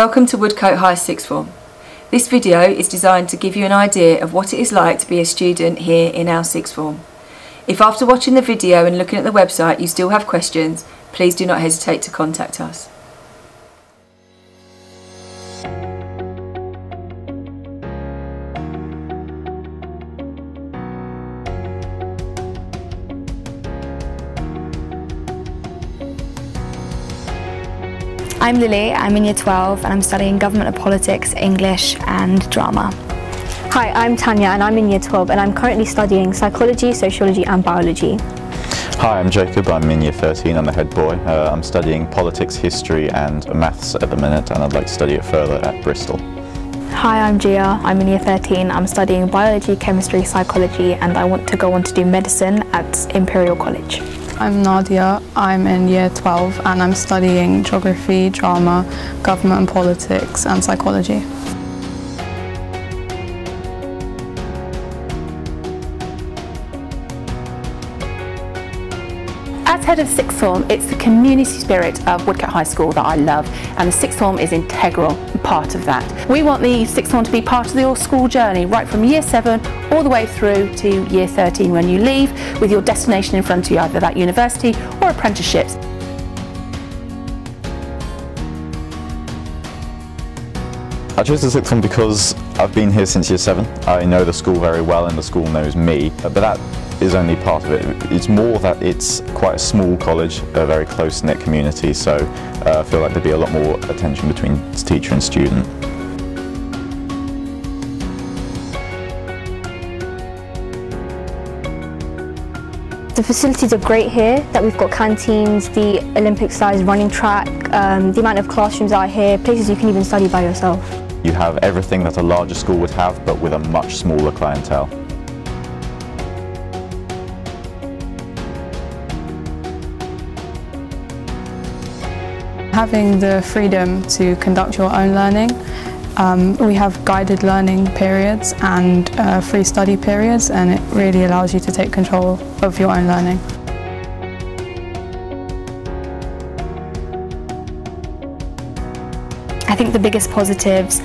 Welcome to Woodcote High Sixth Form. This video is designed to give you an idea of what it is like to be a student here in our sixth form. If after watching the video and looking at the website you still have questions, please do not hesitate to contact us. I'm Lily, I'm in year 12 and I'm studying government and politics, English and drama. Hi, I'm Tanya and I'm in year 12 and I'm currently studying psychology, sociology and biology. Hi, I'm Jacob, I'm in year 13, I'm the head boy. Uh, I'm studying politics, history and maths at the minute and I'd like to study it further at Bristol. Hi, I'm Gia, I'm in year 13, I'm studying biology, chemistry, psychology and I want to go on to do medicine at Imperial College. I'm Nadia, I'm in year 12 and I'm studying geography, drama, government and politics and psychology. As head of sixth form, it's the community spirit of Woodcote High School that I love, and the sixth form is integral part of that. We want the sixth form to be part of your school journey, right from year seven all the way through to year 13 when you leave, with your destination in front of you, either that university or apprenticeships. I chose the sixth form because I've been here since year seven. I know the school very well and the school knows me, but that is only part of it. It's more that it's quite a small college, a very close-knit community, so uh, I feel like there'd be a lot more attention between teacher and student. The facilities are great here, that we've got canteens, the Olympic-sized running track, um, the amount of classrooms are here, places you can even study by yourself. You have everything that a larger school would have, but with a much smaller clientele. Having the freedom to conduct your own learning, um, we have guided learning periods and uh, free study periods and it really allows you to take control of your own learning. Think the biggest positives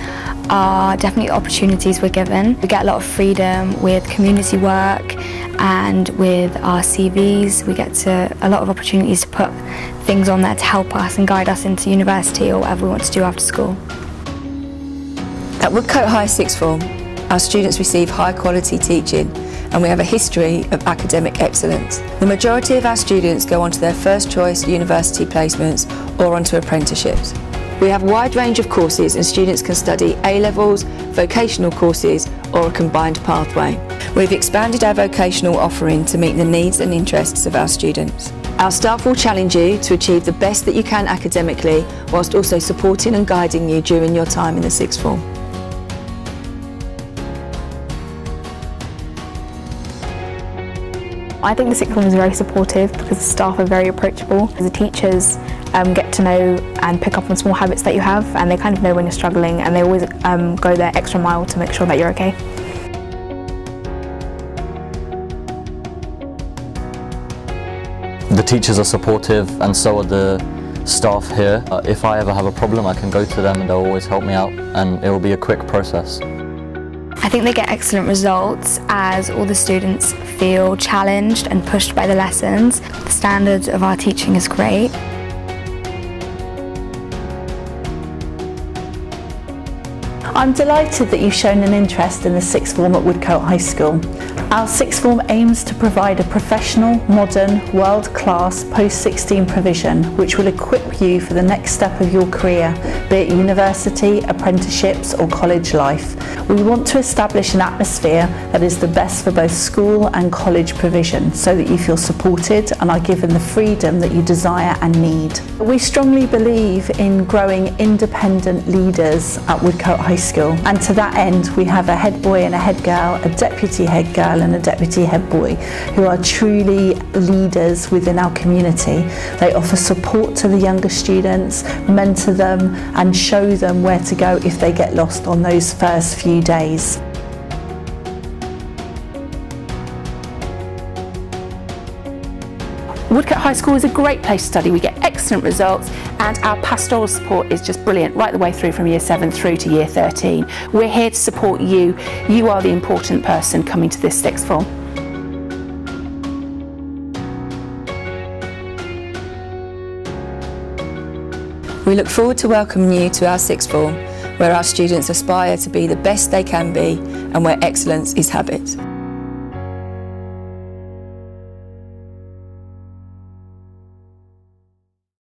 are definitely opportunities we're given. We get a lot of freedom with community work and with our CVs. We get to a lot of opportunities to put things on there to help us and guide us into university or whatever we want to do after school. At Woodcote High Sixth Form, our students receive high quality teaching and we have a history of academic excellence. The majority of our students go on to their first choice university placements or onto apprenticeships. We have a wide range of courses and students can study A-levels, vocational courses or a combined pathway. We've expanded our vocational offering to meet the needs and interests of our students. Our staff will challenge you to achieve the best that you can academically whilst also supporting and guiding you during your time in the sixth form. I think the sixth form is very supportive because the staff are very approachable. The teachers um, get to know and pick up on small habits that you have and they kind of know when you're struggling and they always um, go their extra mile to make sure that you're okay. The teachers are supportive and so are the staff here. Uh, if I ever have a problem I can go to them and they'll always help me out and it will be a quick process. I think they get excellent results as all the students feel challenged and pushed by the lessons. The standard of our teaching is great. I'm delighted that you've shown an interest in the sixth form at Woodcote High School. Our sixth form aims to provide a professional, modern, world-class post-16 provision which will equip you for the next step of your career, be it university, apprenticeships or college life. We want to establish an atmosphere that is the best for both school and college provision so that you feel supported and are given the freedom that you desire and need. We strongly believe in growing independent leaders at Woodcote High School and to that end we have a head boy and a head girl, a deputy head girl and a deputy head boy who are truly leaders within our community. They offer support to the younger students, mentor them and show them where to go if they get lost on those first few days. Woodcote High School is a great place to study. We get excellent results and our pastoral support is just brilliant right the way through from year 7 through to year 13. We're here to support you. You are the important person coming to this sixth form. We look forward to welcoming you to our sixth form, where our students aspire to be the best they can be and where excellence is habit.